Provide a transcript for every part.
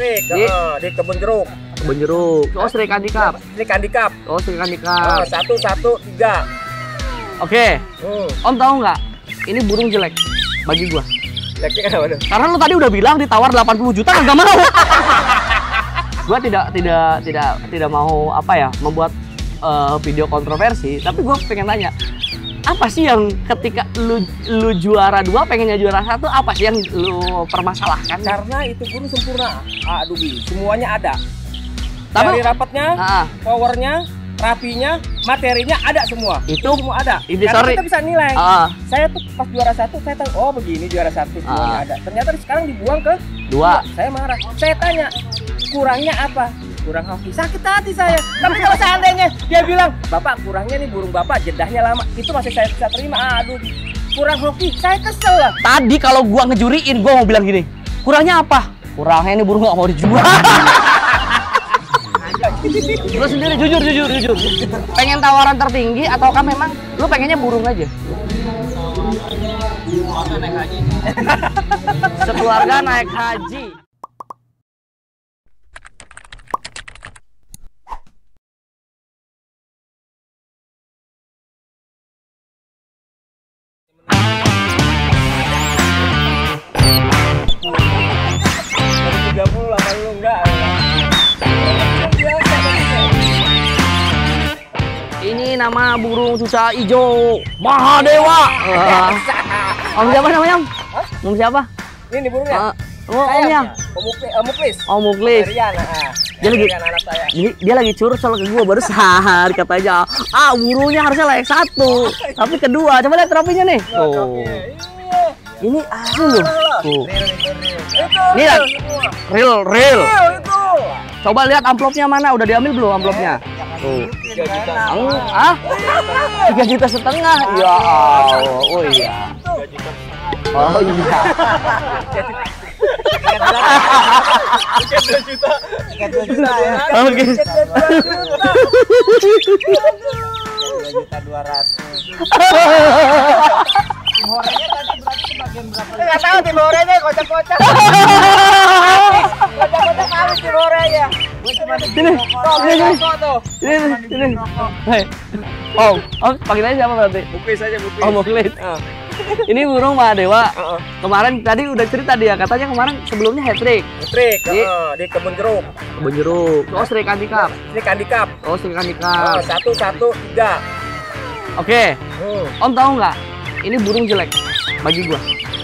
Trik, Di? heeh, di kebun jeruk. Kebun jeruk. Oh, Sri Handicap. Ini handicap. Oh, Eh, Handicap. satu satu tiga. Oke. Hmm. Om tahu nggak? Ini burung jelek bagi gua. Jeleknya kenapa tuh? Karena lu tadi udah bilang ditawar 80 juta nggak mau. gua tidak tidak tidak tidak mau apa ya membuat eh, video kontroversi, tapi gua pengen tanya apa sih yang ketika lu lu juara dua pengennya juara satu apa sih yang lu permasalahkan? Karena itu burung sempurna. Aduh, Bi, semuanya ada. Tapi Dari rapatnya, ah, powernya, rapinya, materinya ada semua. Itu- semua ada. ini Karena sorry. kita bisa nilai. ah, Saya tuh pas juara satu, saya tahu oh begini juara satu semuanya Ah. ada. Ternyata sekarang dibuang ke dua. Saya marah. Saya tanya, kurangnya apa? Kurang hoki. Sakit hati saya. Tapi kalau seandainya dia bilang, Bapak kurangnya nih burung Bapak jedahnya lama. Itu masih saya bisa terima. Aduh, kurang hoki. Saya kesel lah. Tadi kalau gua ngejuriin, gua mau bilang gini, kurangnya apa? Kurangnya ini burung nggak mau dijual. lu sendiri jujur jujur jujur. Pengen tawaran tertinggi ataukah memang lu pengennya burung aja? Sekeluarga naik haji. Nama burung cuca hijau Mahadewa. Wah. Om siapa namanya? Om? Om siapa? Ini burungnya. Ah, oh. Om Muklis. Om Muklis. Om Muklis. Rian, ah. Dia lagi- anak saya. Jadi dia lagi curcol ke gua baru sehari katanya ah burunya harusnya layak satu tapi kedua coba lihat trofinya nih tuh Iya. ini asli loh tuh itu real. Itu Ini real real coba lihat amplopnya mana udah diambil belum amplopnya tuh Tiga. Ang- ah tiga juta setengah ya Allah oh iya oh iya Tiga juta. Tiga juta ya. oke Dua juta dua ratus. Enggak tahu timorenya kocak-kocak. Kocak-kocak habis timorenya. Sini. Sini sini. Tuh. sini sini. Hei. Om. Om panggil aja siapa berarti? Bukis aja bukis. om Muklis Ah, ini burung Mahadewa ah, ah. kemarin tadi udah cerita dia. Katanya kemarin sebelumnya hat trick Trik, Di- ah, di kebun jeruk. kebun jeruk. Oh Sri Handicap Ini handicap. oh Sri Ah, Handicap satu satu tiga. oke. Hmm. om tahu nggak? Ini burung jelek. Bagi gua.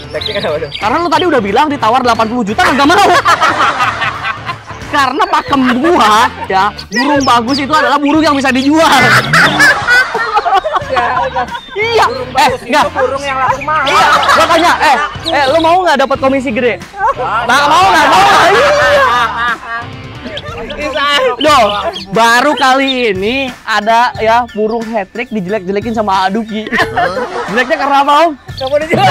Jeleknya kenapa tuh? karena lu tadi udah bilang ditawar 80 juta nggak mau karena pakem gua ya burung bagus itu adalah burung yang bisa dijual iya eh nggak burung yang laku mahal. iya gua tanya eh eh lu mau nggak dapat komisi gede nggak mau nggak mau nggak? iya baru kali ini ada ya burung hat trick dijelek-jelekin sama Aduki. Jeleknya karena apa, Om? Kamu dijual.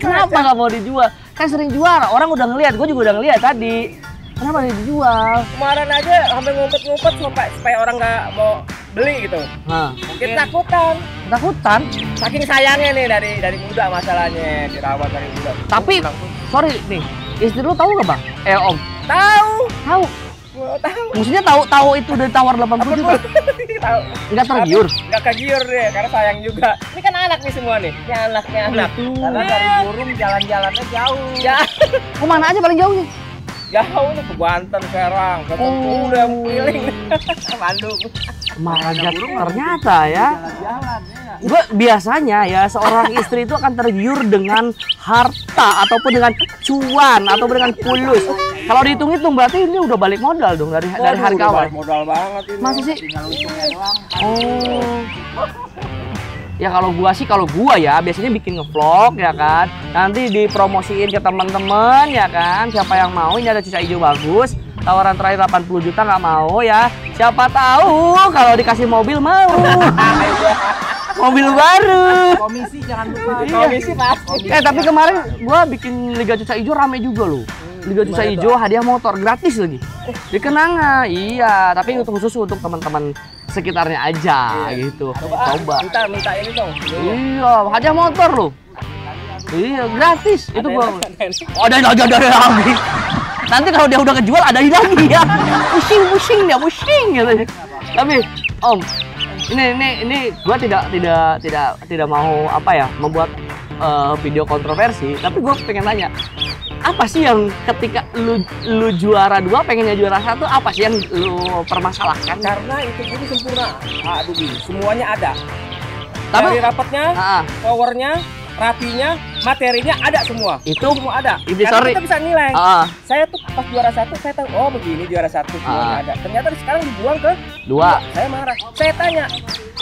Kenapa nggak mau dijual? Kan sering juara, orang udah ngeliat, gue juga udah ngeliat tadi. Kenapa nggak dijual? Kemarin aja sampai ngumpet-ngumpet supaya, supaya orang nggak mau beli gitu. Nah, Mungkin takutan. ketakutan. Saking sayangnya nih dari dari muda masalahnya dirawat dari muda. Tapi, sorry nih, istri lu tahu nggak bang? Eh om, tahu, tahu. Gua tahu. Maksudnya tahu tahu itu udah tawar 80 juta. tahu. Nggak tergiur. Nggak kegiur deh, karena sayang juga. Ini kan anak nih semua nih. Ini anaknya anak. Karena dari burung jalan-jalannya jauh. Ya, Ke mana aja paling jauhnya? jauh nih ke Banten, Serang, ke Oh. udah keliling. Bandung. Marajat ternyata ya. Gue biasanya ya seorang istri itu akan tergiur dengan harta ataupun dengan cuan ataupun dengan fulus. Kalau dihitung-hitung berarti ini udah balik modal dong dari dari harga awal. balik modal banget ini. Masa sih? Tinggal untungnya doang. Oh. Ya kalau gua sih kalau gua ya biasanya bikin ngevlog ya kan. Nanti dipromosiin ke teman-teman ya kan. Siapa yang mau ini ada sisa hijau bagus. Tawaran terakhir 80 juta nggak mau ya. Siapa tahu kalau dikasih mobil mau. mobil baru. Komisi jangan lupa. Iya. Komisi pasti. Eh tapi kemarin gua bikin Liga Cuca Hijau rame juga loh. Liga Gimana Hijau hadiah motor gratis lagi. Di kenanga. Iya, tapi untuk khusus untuk teman-teman sekitarnya aja gitu. Coba. Minta minta ini dong. Iya, hadiah motor loh. Iya, gratis. itu Ada gua. ada yang- Oh, ada lagi, ada lagi. Nanti kalau dia udah kejual ada lagi ya. Pusing, pusing dia, pusing gitu. Tapi Om, ini ini ini gua tidak tidak tidak tidak mau apa ya membuat eh, video kontroversi, tapi gua pengen tanya apa sih yang ketika lu lu juara dua pengennya juara satu apa sih yang lu permasalahkan? karena itu ini sempurna. Aduh Bi, semuanya ada. Tapi dari rapatnya ah, powernya rapinya materinya ada semua. Itu? Semua ada. Ini Karena sorry. kita bisa nilai. Ah, saya tuh pas juara satu saya tahu oh begini juara satu semuanya ada. Ternyata sekarang dibuang ke dua. saya marah. Saya tanya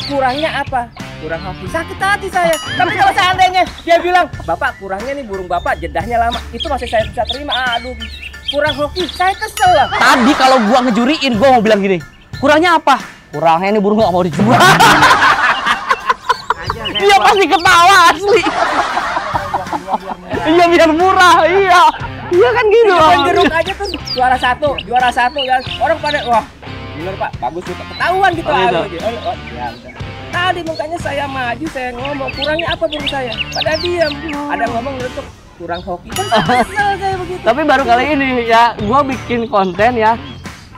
kurangnya apa kurang hoki sakit hati saya tapi kalau seandainya dia bilang bapak kurangnya nih burung bapak jedahnya lama itu masih saya bisa terima aduh kurang hoki saya kesel lah Tadi kalau gua ngejuriin gua mau bilang gini, kurangnya apa? Kurangnya ini burung nggak mau dijual. Dia pasti ketawa asli. Iya biar murah, iya. Iya kan gitu. Depan jeruk aja tuh juara satu juara satu ya orang pada wah bener pak bagus juga ketahuan gitu Oh, gitu. oh, oh, ya. Tadi makanya saya maju saya ngomong kurangnya apa burung saya? Pada diam. Ada yang ngomong untuk kurang hoki. Kan saya begitu. Tapi baru kali ini ya, gua bikin konten ya,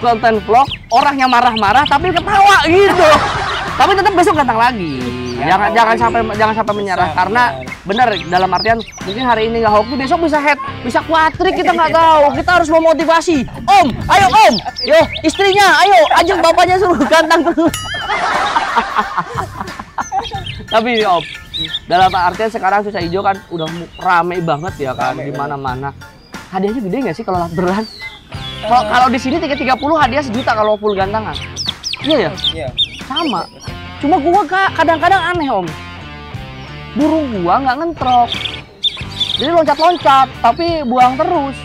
konten vlog, orangnya marah-marah tapi ketawa gitu. tapi tetap besok datang lagi. Jangan jangan sampai jangan sampai menyerah Bisa, karena benar dalam artian mungkin hari ini nggak hoki besok bisa head bisa kuatrik kita nggak tahu. Kita harus memotivasi. Om ayo om. Yo istrinya ayo ajak bapaknya suruh gantang terus tapi ini om dalam artian sekarang susah hijau kan udah rame banget ya kan di mana-mana hadiahnya gede nggak sih kalau beran kalau kalau di sini tiga tiga puluh hadiah sejuta kalau full gantangan iya ya? Iya. sama. Cuma gua ka- kadang-kadang aneh om. Burung gua nggak ngentrok. Jadi loncat-loncat tapi buang terus.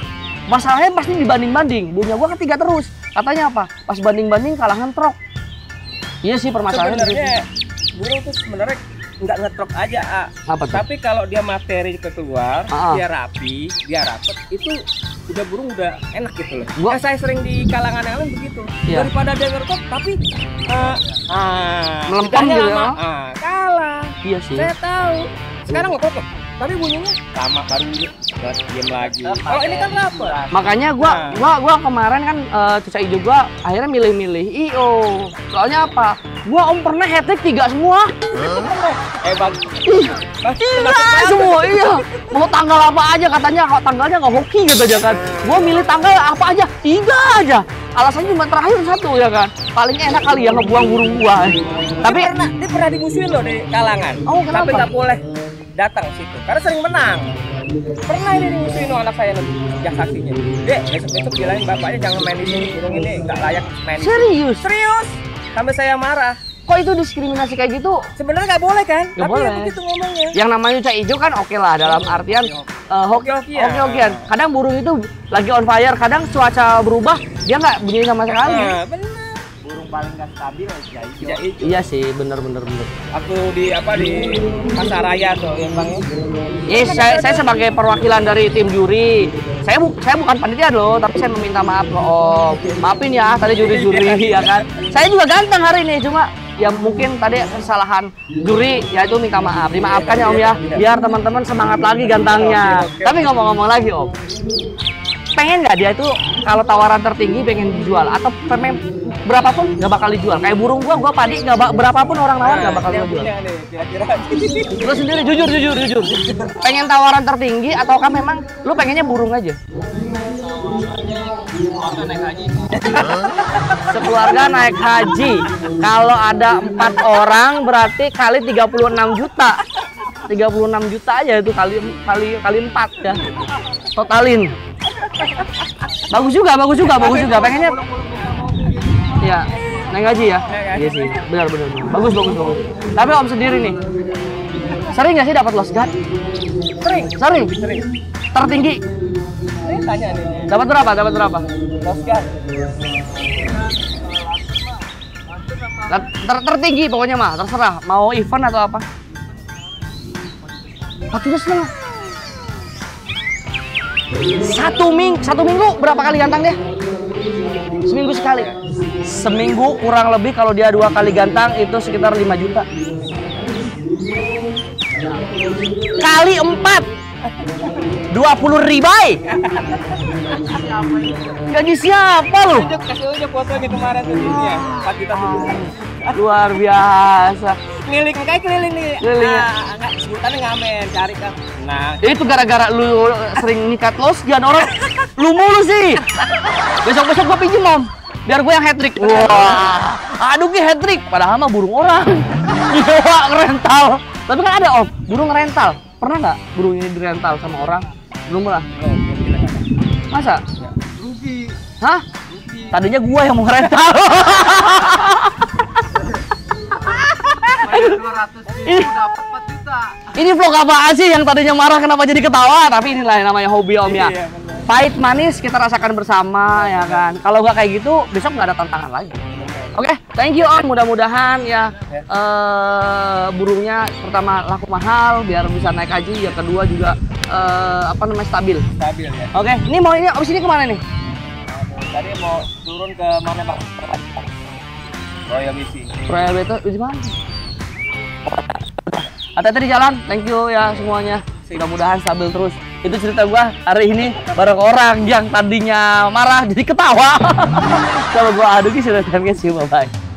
Masalahnya pasti dibanding-banding. Burungnya gua ketiga terus. Katanya apa? Pas banding-banding kalah ngentrok. Iya sih permasalahannya sebenarnya burung tuh sebenarnya nggak ngetrok aja A. apa tuh tapi kalau dia materi keluar Ah. dia rapi dia rapet itu udah burung udah enak gitu loh Gua- Ya, saya sering di kalangan yang lain begitu Iya. daripada dia ngetrok tapi eh, ah, Melempem gitu lama, ya. ah, kalah iya sih saya tahu sekarang ngetrok loh tapi bunyinya lama baru diem lagi kalau ini kan rapet makanya gua Nah. gua gua kemarin kan eh, cuca hijau gua akhirnya milih-milih io soalnya apa gua om pernah hat trick tiga semua eh bagus Tiga semua, iya. Mau tanggal apa aja katanya, kalau tanggalnya nggak hoki gitu aja kan. Gua milih tanggal apa aja, tiga aja. Alasannya cuma terakhir satu ya kan. Paling enak kali ya ngebuang burung gua. Tapi tapi pernah dia pernah dimusuhin loh di kalangan Oh, kenapa? tapi nggak boleh datang ke situ karena sering menang pernah ini dimusuhin anak saya nanti sejak saksinya dek besok besok bilangin bapaknya jangan main di sini burung ini nggak layak main di sini." serius, serius sampai saya marah kok itu diskriminasi kayak gitu? sebenarnya nggak boleh kan Nggak tapi ya boleh. begitu ngomongnya Yang namanya cuca hijau kan oke lah dalam artian eh, hoki Hoki-hokian. hoki-hokian. Kadang burung itu lagi on fire, kadang cuaca berubah dia nggak bunyi sama sekali. nah, bener paling nggak stabil ya hijau. Ya, itu. Iya sih, bener bener bener. aku di apa di pasar raya tuh ya bang ya. Yes, saya, saya sebagai perwakilan dari tim juri. Saya bu, saya bukan panitia loh, tapi saya meminta maaf ke Om. Maafin ya tadi juri-juri ya kan. Saya juga ganteng hari ini, cuma ya mungkin tadi kesalahan juri ya itu minta maaf. Dimaafkan ya Om ya, biar teman-teman semangat lagi gantangnya. Tapi ngomong-ngomong lagi Om, pengen nggak dia itu kalau tawaran tertinggi pengen dijual atau pengen berapapun nggak bakal dijual kayak burung gua gua padi nggak ba- berapapun orang nawar nggak bakal Dia gua jual punya nih kira-kira Lu sendiri jujur jujur jujur. Pengen tawaran tertinggi ataukah memang lu pengennya burung aja? Sekeluarga naik haji. Kalau ada empat orang berarti kali 36 juta. 36 juta aja itu kali kali kali empat ya. Totalin. Bagus juga, bagus juga, bagus juga. Pengennya Ya, naik haji ya. Iya sih, benar benar. Bagus bagus bagus. Tapi Om sendiri nih, sering nggak sih dapat lost guard? sering Sering. sering Tertinggi Ini tanya nih dapat berapa? Dapat berapa? Oscar Ter- ter- tertinggi pokoknya mah, terserah. Mau event atau apa? Satu setengah. Satu minggu, satu minggu berapa kali gantang dia? Seminggu sekali. Seminggu kurang lebih kalau dia dua kali gantang itu sekitar 5 juta. Kali empat Dua puluh ribai. Gaji siapa lu? Kasih aja fotonya kemarin tuh dia. Pas kita Luar biasa. keliling kayak keliling nih. Keliling, ya. Nah, enggak sebutannya ngamen cari kan. Nah, Itu gara-gara lu sering nikat los jangan orang lu mulu sih. Besok-besok gua pinjem om. Biar gue yang hat trick. Wah, aduh gue hat trick. Padahal mah burung orang. Nyewa rental. Tapi kan ada om, burung rental. Pernah nggak burung ini dirental sama orang? Belum pernah. Masa? Rugi. Hah? Tadinya gua yang mau rental. Bayar 200 Ini- ribu dapat 4 juta. ini vlog apaan sih yang tadinya marah kenapa jadi ketawa? Tapi inilah yang namanya hobi om ya. Iya, benar. Pahit manis kita rasakan bersama ya kan. Kalau nggak kayak gitu besok nggak ada tantangan lagi. Oke, thank you Om. Mudah-mudahan ya eh, burungnya pertama laku mahal biar bisa naik haji. Yang kedua juga eh, apa namanya stabil. Stabil ya. Oke, ini mau ini abis ini ke mana nih? Tadi mau turun ke mana Pak? Royal Misi. Royal Beto di mana? Hati-hati di jalan. Thank you ya semuanya. Mudah-mudahan stabil terus. Itu cerita gua hari ini bareng orang yang tadinya marah jadi ketawa. Kalau gua aduh sudah terima kasih bye bye.